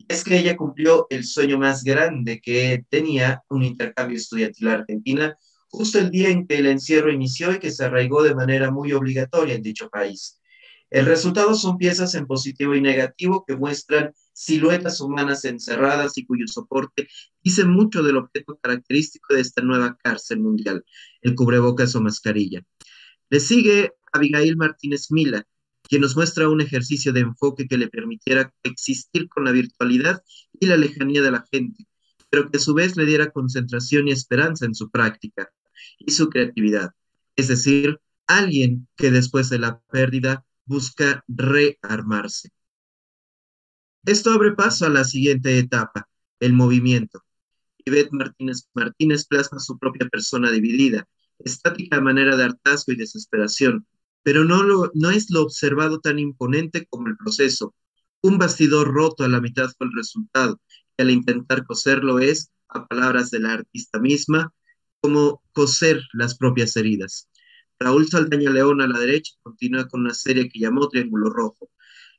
Es que ella cumplió el sueño más grande que tenía un intercambio estudiantil a Argentina, justo el día en que el encierro inició y que se arraigó de manera muy obligatoria en dicho país. El resultado son piezas en positivo y negativo que muestran siluetas humanas encerradas y cuyo soporte dice mucho del objeto característico de esta nueva cárcel mundial, el cubrebocas o mascarilla. Le sigue Abigail Martínez Mila, quien nos muestra un ejercicio de enfoque que le permitiera existir con la virtualidad y la lejanía de la gente, pero que a su vez le diera concentración y esperanza en su práctica y su creatividad. Es decir, alguien que después de la pérdida busca rearmarse. Esto abre paso a la siguiente etapa, el movimiento. Ivette Martínez Martínez plasma su propia persona dividida, estática a manera de hartazgo y desesperación, pero no, no es lo observado tan imponente como el proceso. Un bastidor roto a la mitad fue el resultado, y al intentar coserlo es, a palabras de la artista misma, como coser las propias heridas. Raúl Saldaña León a la derecha continúa con una serie que llamó Triángulo Rojo.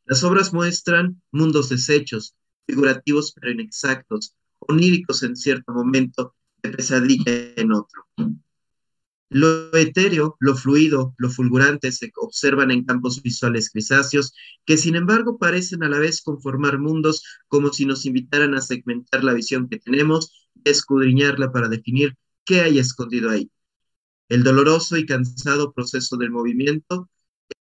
Las obras muestran mundos deshechos, figurativos pero inexactos, oníricos en cierto momento, de pesadilla en otro. Lo etéreo, lo fluido, lo fulgurante se observan en campos visuales grisáceos que sin embargo parecen a la vez conformar mundos como si nos invitaran a segmentar la visión que tenemos y escudriñarla para definir qué hay escondido ahí. El doloroso y cansado proceso del movimiento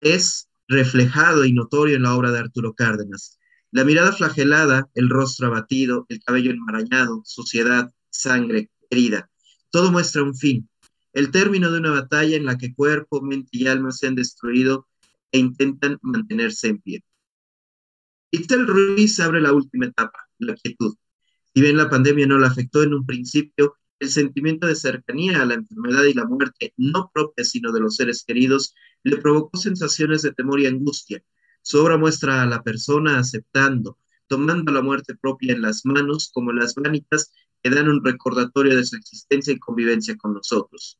es reflejado y notorio en la obra de Arturo Cárdenas. La mirada flagelada, el rostro abatido, el cabello enmarañado, suciedad, sangre, herida, todo muestra un fin, el término de una batalla en la que cuerpo, mente y alma se han destruido e intentan mantenerse en pie. Ixtel Ruiz abre la última etapa, la quietud. Si bien la pandemia no la afectó en un principio, el sentimiento de cercanía a la enfermedad y la muerte, no propia sino de los seres queridos, le provocó sensaciones de temor y angustia. Su obra muestra a la persona aceptando, tomando la muerte propia en las manos como las vanitas que dan un recordatorio de su existencia y convivencia con nosotros.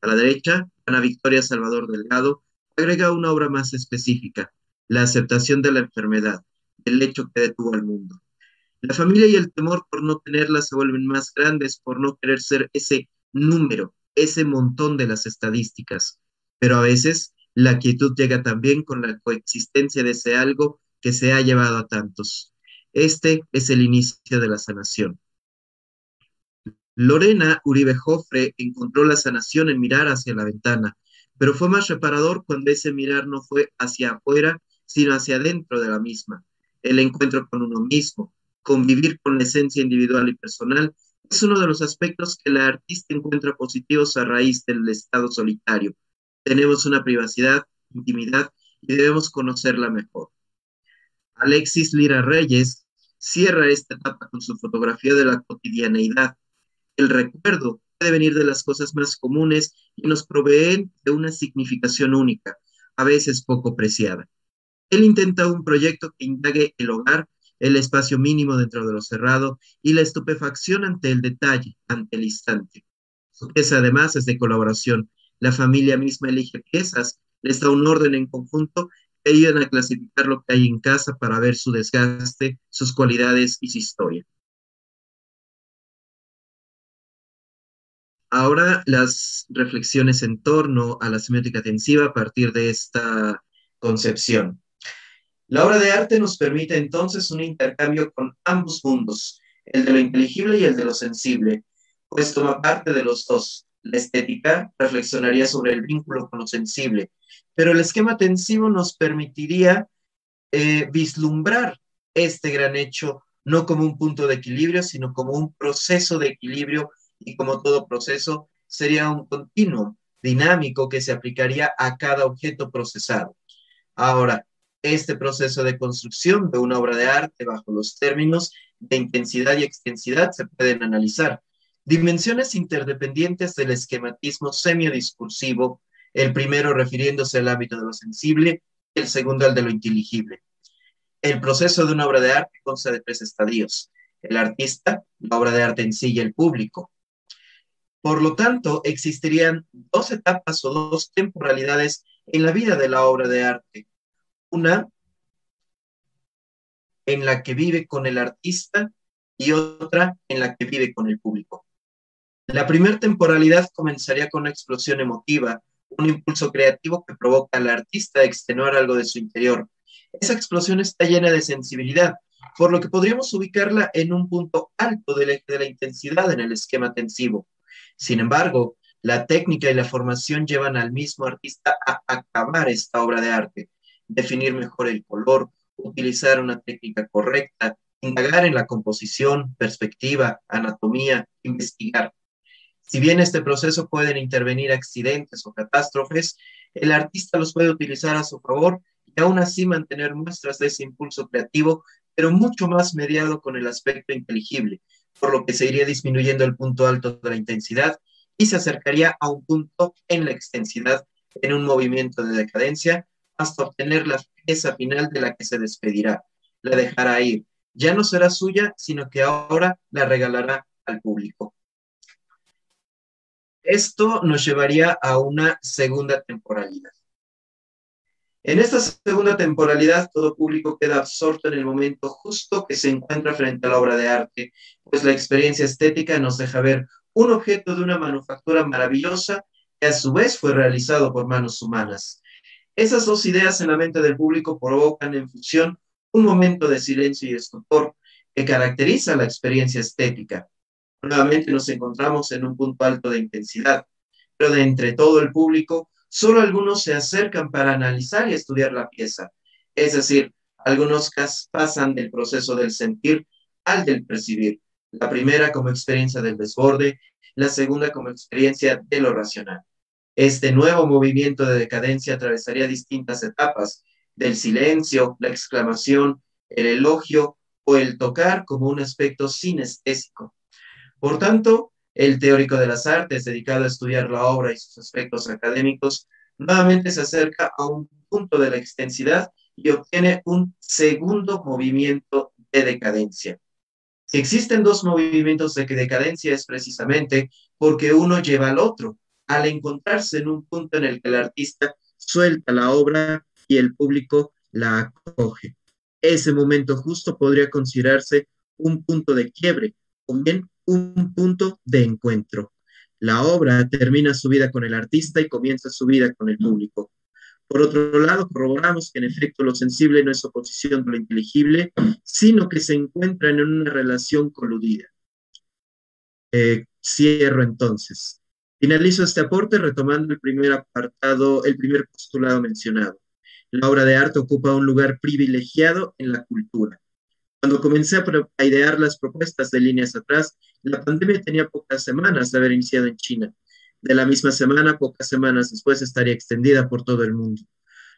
A la derecha, Ana Victoria Salvador Delgado agrega una obra más específica, la aceptación de la enfermedad, el hecho que detuvo al mundo. La familia y el temor por no tenerla se vuelven más grandes por no querer ser ese número, ese montón de las estadísticas. Pero a veces la quietud llega también con la coexistencia de ese algo que se ha llevado a tantos. Este es el inicio de la sanación. Lorena Uribe Jofre encontró la sanación en mirar hacia la ventana, pero fue más reparador cuando ese mirar no fue hacia afuera, sino hacia adentro de la misma. El encuentro con uno mismo, convivir con la esencia individual y personal es uno de los aspectos que la artista encuentra positivos a raíz del estado solitario. Tenemos una privacidad, intimidad y debemos conocerla mejor. Alexis Lira Reyes cierra esta etapa con su fotografía de la cotidianeidad. El recuerdo puede venir de las cosas más comunes y nos proveen de una significación única, a veces poco preciada. Él intenta un proyecto que indague el hogar el espacio mínimo dentro de lo cerrado y la estupefacción ante el detalle, ante el instante. Su pieza además es de colaboración. La familia misma elige piezas, les da un orden en conjunto e ayudan a clasificar lo que hay en casa para ver su desgaste, sus cualidades y su historia. Ahora las reflexiones en torno a la semiótica tensiva a partir de esta concepción. La obra de arte nos permite entonces un intercambio con ambos mundos, el de lo inteligible y el de lo sensible, pues toma parte de los dos. La estética reflexionaría sobre el vínculo con lo sensible, pero el esquema tensivo nos permitiría eh, vislumbrar este gran hecho no como un punto de equilibrio, sino como un proceso de equilibrio y como todo proceso sería un continuo dinámico que se aplicaría a cada objeto procesado. Ahora, este proceso de construcción de una obra de arte bajo los términos de intensidad y extensidad se pueden analizar. Dimensiones interdependientes del esquematismo semiodiscursivo, el primero refiriéndose al ámbito de lo sensible el segundo al de lo inteligible. El proceso de una obra de arte consta de tres estadios, el artista, la obra de arte en sí y el público. Por lo tanto, existirían dos etapas o dos temporalidades en la vida de la obra de arte una en la que vive con el artista y otra en la que vive con el público. La primera temporalidad comenzaría con una explosión emotiva, un impulso creativo que provoca al artista a extenuar algo de su interior. Esa explosión está llena de sensibilidad, por lo que podríamos ubicarla en un punto alto del eje de la intensidad en el esquema tensivo. Sin embargo, la técnica y la formación llevan al mismo artista a acabar esta obra de arte, definir mejor el color, utilizar una técnica correcta, indagar en la composición, perspectiva, anatomía, investigar. Si bien este proceso pueden intervenir accidentes o catástrofes, el artista los puede utilizar a su favor y aún así mantener muestras de ese impulso creativo, pero mucho más mediado con el aspecto inteligible, por lo que se iría disminuyendo el punto alto de la intensidad y se acercaría a un punto en la extensidad en un movimiento de decadencia hasta obtener la pieza final de la que se despedirá. La dejará ir. Ya no será suya, sino que ahora la regalará al público. Esto nos llevaría a una segunda temporalidad. En esta segunda temporalidad, todo público queda absorto en el momento justo que se encuentra frente a la obra de arte, pues la experiencia estética nos deja ver un objeto de una manufactura maravillosa que a su vez fue realizado por manos humanas. Esas dos ideas en la mente del público provocan en fusión un momento de silencio y estupor que caracteriza la experiencia estética. Nuevamente nos encontramos en un punto alto de intensidad, pero de entre todo el público, solo algunos se acercan para analizar y estudiar la pieza. Es decir, algunos pasan del proceso del sentir al del percibir. La primera como experiencia del desborde, la segunda como experiencia de lo racional. Este nuevo movimiento de decadencia atravesaría distintas etapas, del silencio, la exclamación, el elogio o el tocar como un aspecto sinestésico. Por tanto, el teórico de las artes, dedicado a estudiar la obra y sus aspectos académicos, nuevamente se acerca a un punto de la extensidad y obtiene un segundo movimiento de decadencia. Si existen dos movimientos de decadencia es precisamente porque uno lleva al otro, al encontrarse en un punto en el que el artista suelta la obra y el público la acoge. Ese momento justo podría considerarse un punto de quiebre o bien un punto de encuentro. La obra termina su vida con el artista y comienza su vida con el público. Por otro lado, corroboramos que en efecto lo sensible no es oposición de lo inteligible, sino que se encuentran en una relación coludida. Eh, cierro entonces. Finalizo este aporte retomando el primer apartado, el primer postulado mencionado. La obra de arte ocupa un lugar privilegiado en la cultura. Cuando comencé a, idear las propuestas de líneas atrás, la pandemia tenía pocas semanas de haber iniciado en China. De la misma semana, pocas semanas después, estaría extendida por todo el mundo.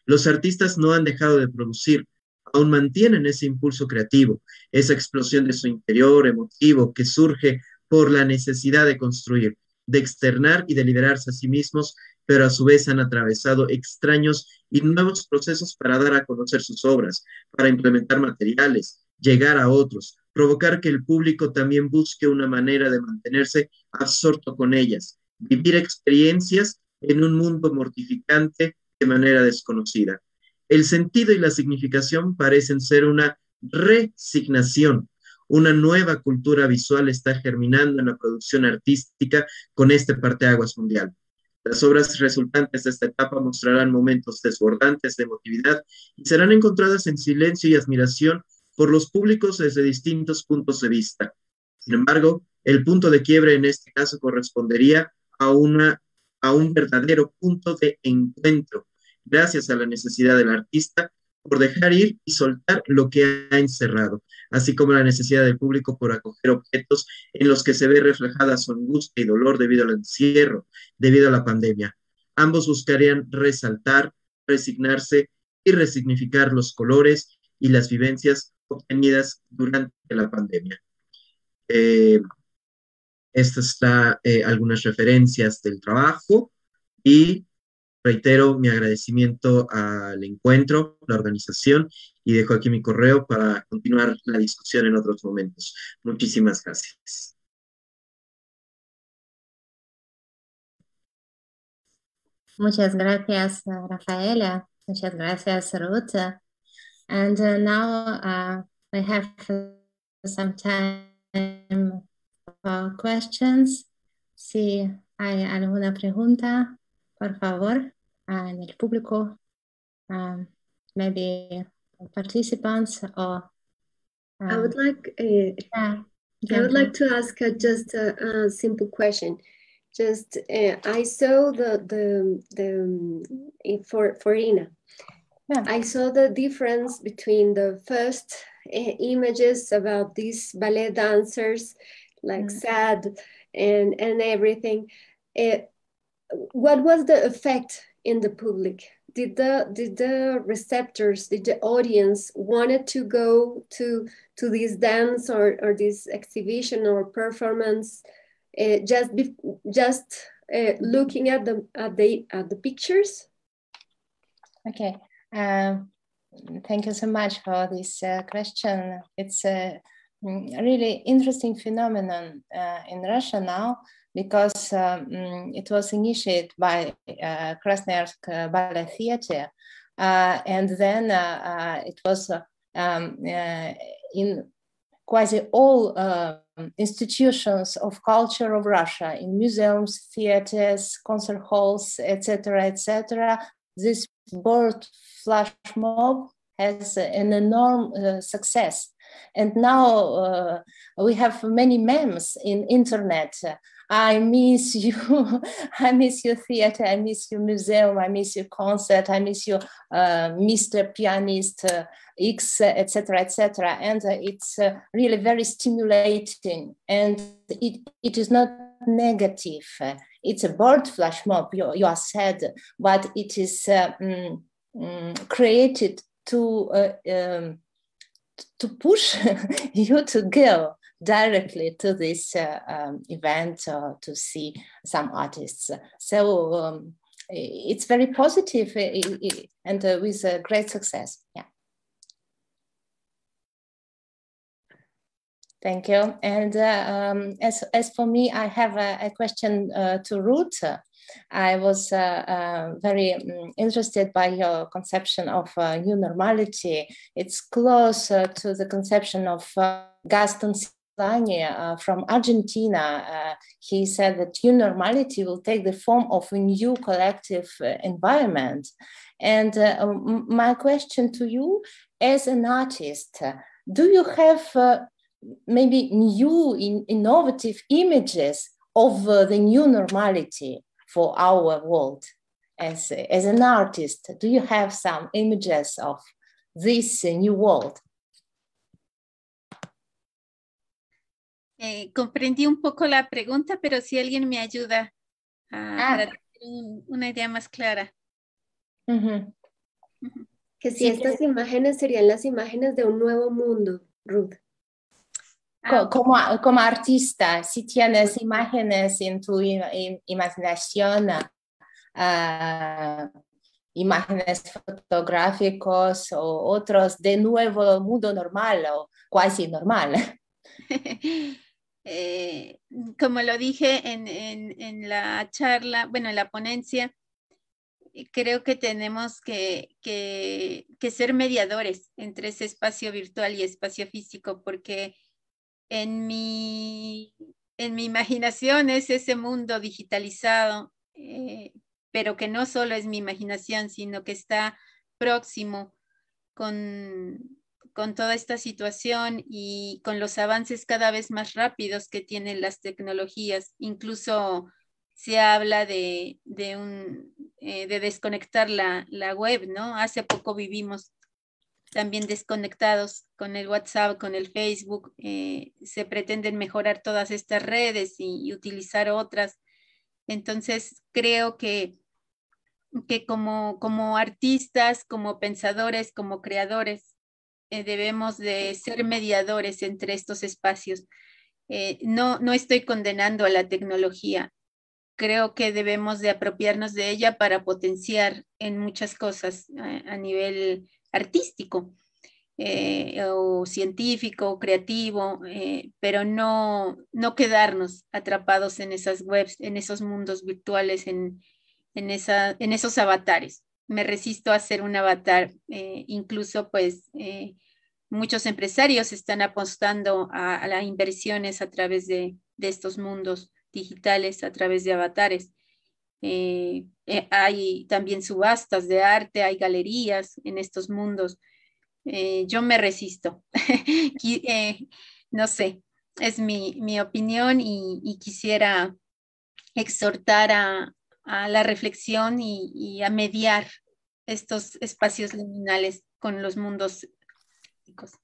Los artistas no han dejado de producir, aún mantienen ese impulso creativo, esa explosión de su interior emotivo que surge por la necesidad de construir, de externar y de liberarse a sí mismos, pero a su vez han atravesado extraños y nuevos procesos para dar a conocer sus obras, para implementar materiales, llegar a otros, provocar que el público también busque una manera de mantenerse absorto con ellas, vivir experiencias en un mundo mortificante de manera desconocida. El sentido y la significación parecen ser una resignación una nueva cultura visual está germinando en la producción artística con este parteaguas mundial. Las obras resultantes de esta etapa mostrarán momentos desbordantes de emotividad y serán encontradas en silencio y admiración por los públicos desde distintos puntos de vista. Sin embargo, el punto de quiebre en este caso correspondería a, una, a un verdadero punto de encuentro, gracias a la necesidad del artista por dejar ir y soltar lo que ha encerrado, así como la necesidad del público por acoger objetos en los que se ve reflejada su angustia y dolor debido al encierro, debido a la pandemia. Ambos buscarían resaltar, resignarse y resignificar los colores y las vivencias obtenidas durante la pandemia. Eh, están eh, algunas referencias del trabajo y Reitero mi agradecimiento al encuentro, la organización y dejo aquí mi correo para continuar la discusión en otros momentos. Muchísimas gracias. Muchas gracias, Rafaela. Muchas gracias, Ruth. And uh, now uh, I have some time for questions. Si hay alguna pregunta, por favor. And el público, um, maybe participants or. Um, I would like. Uh, yeah, I would like to ask uh, just a, a, simple question. Just uh, I saw the the the um, for for Ina. Yeah. I saw the difference between the first uh, images about these ballet dancers, like mm. sad and and everything. Uh, what was the effect in the public? Did the did the receptors, did the audience wanted to go to to this dance or, or this exhibition or performance uh, just be, just uh, looking at the at the at the pictures? Okay. Um, thank you so much for this uh, question. It's a really interesting phenomenon uh, in Russia now because um, it was initiated by uh, Krasnoyarsk uh, Ballet Theatre. Uh, and then uh, uh, it was um, in quasi all uh, institutions of culture of Russia in museums, theaters, concert halls, etc., etc. This bird flash mob has an enormous uh, success. And now uh, we have many memes in internet. I miss you. I miss your theater. I miss your museum. I miss your concert. I miss your uh, Mr. Pianist uh, X, etc., etc. And uh, it's uh, really very stimulating. And it, it is not negative. It's a bird flash mob, you, you are said, but it is um, um, created to uh, um, to push you to go directly to this uh, um, event uh, to see some artists. So um, it's very positive and uh, with great success. Yeah. Thank you. And uh, um, as, as for me, I have a, a question uh, to Ruth. I was uh, very um, interested by your conception of new normality. It's close to the conception of Gaston uh, from Argentina, uh, he said that new normality will take the form of a new collective uh, environment. And my question to you, as an artist, do you have maybe new in innovative images of the new normality for our world as, as an artist? Do you have some images of this new world? Eh, comprendí un poco la pregunta, pero si alguien me ayuda a, ah. para tener una idea más clara. Que si estas imágenes serían las imágenes de un nuevo mundo, Ruth. Ah, como, como artista, si tienes imágenes en tu imaginación, uh, imágenes fotográficos o otros de nuevo mundo normal o cuasi normal. Eh, como lo dije en, en, la charla, bueno, en la ponencia, creo que tenemos que, que, que ser mediadores entre ese espacio virtual y espacio físico, porque en mi, en mi imaginación es ese mundo digitalizado, eh, pero que no solo es mi imaginación, sino que está próximo con, con toda esta situación y con los avances cada vez más rápidos que tienen las tecnologías. Incluso se habla de, de, un, eh, de desconectar la, la, web, ¿no? Hace poco vivimos también desconectados con el WhatsApp, con el Facebook, eh, se pretenden mejorar todas estas redes y, utilizar otras. Entonces, creo que, que como, como artistas, como pensadores, como creadores, eh, debemos de ser mediadores entre estos espacios. Eh, no, no estoy condenando a la tecnología. Creo que debemos de apropiarnos de ella para potenciar en muchas cosas a nivel artístico eh, o científico o creativo, eh, pero no, no quedarnos atrapados en esas webs, en esos mundos virtuales, en, en, esa, en esos avatares. Me resisto a ser un avatar, eh, incluso pues muchos empresarios están apostando a, las inversiones a través de, estos mundos digitales, a través de avatares. Eh, hay también subastas de arte, hay galerías en estos mundos. Eh, yo me resisto. Eh, no sé, es mi, mi opinión y, quisiera exhortar a, a la reflexión y, y, a mediar estos espacios liminales con los mundos físicos.